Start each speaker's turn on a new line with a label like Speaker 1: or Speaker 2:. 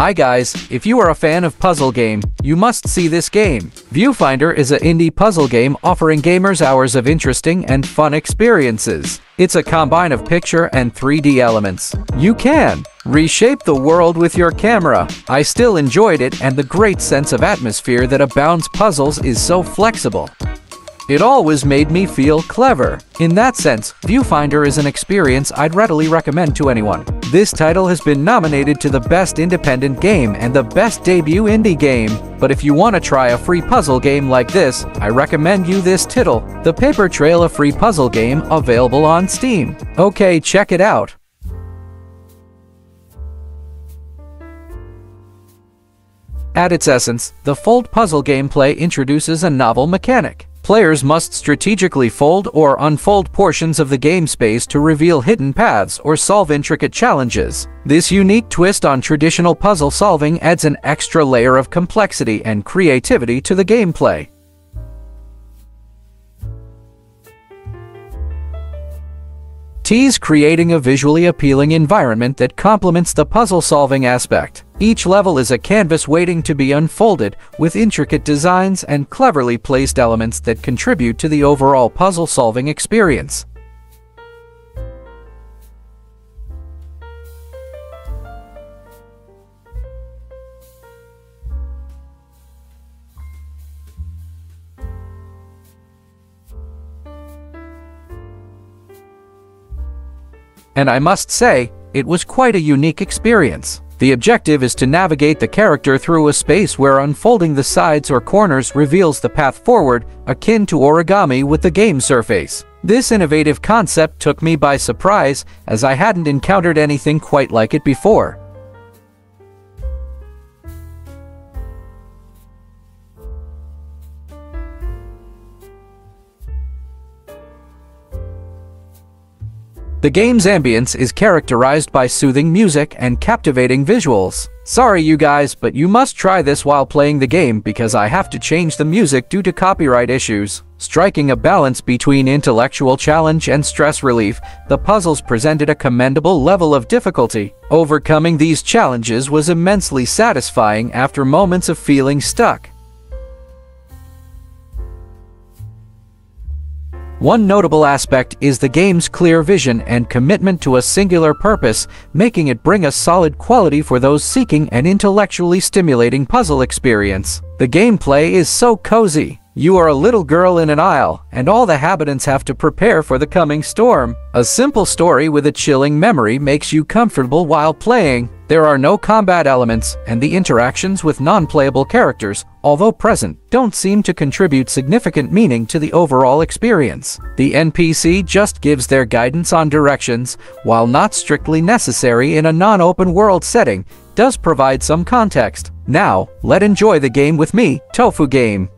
Speaker 1: Hi guys, if you are a fan of puzzle game, you must see this game. Viewfinder is an indie puzzle game offering gamers hours of interesting and fun experiences. It's a combine of picture and 3D elements. You can reshape the world with your camera. I still enjoyed it and the great sense of atmosphere that abounds puzzles is so flexible. It always made me feel clever. In that sense, Viewfinder is an experience I'd readily recommend to anyone. This title has been nominated to the Best Independent Game and the Best Debut Indie Game. But if you want to try a free puzzle game like this, I recommend you this title, The Paper Trail a free puzzle game available on Steam. Okay, check it out. At its essence, the Fold puzzle gameplay introduces a novel mechanic. Players must strategically fold or unfold portions of the game space to reveal hidden paths or solve intricate challenges. This unique twist on traditional puzzle solving adds an extra layer of complexity and creativity to the gameplay. Tease creating a visually appealing environment that complements the puzzle-solving aspect. Each level is a canvas waiting to be unfolded, with intricate designs and cleverly placed elements that contribute to the overall puzzle-solving experience. and I must say, it was quite a unique experience. The objective is to navigate the character through a space where unfolding the sides or corners reveals the path forward, akin to origami with the game surface. This innovative concept took me by surprise, as I hadn't encountered anything quite like it before. The game's ambience is characterized by soothing music and captivating visuals. Sorry you guys, but you must try this while playing the game because I have to change the music due to copyright issues. Striking a balance between intellectual challenge and stress relief, the puzzles presented a commendable level of difficulty. Overcoming these challenges was immensely satisfying after moments of feeling stuck. One notable aspect is the game's clear vision and commitment to a singular purpose, making it bring a solid quality for those seeking an intellectually stimulating puzzle experience. The gameplay is so cozy, you are a little girl in an isle, and all the habitants have to prepare for the coming storm. A simple story with a chilling memory makes you comfortable while playing. There are no combat elements, and the interactions with non-playable characters, although present, don't seem to contribute significant meaning to the overall experience. The NPC just gives their guidance on directions, while not strictly necessary in a non-open world setting, does provide some context. Now, let enjoy the game with me, Toufu Game.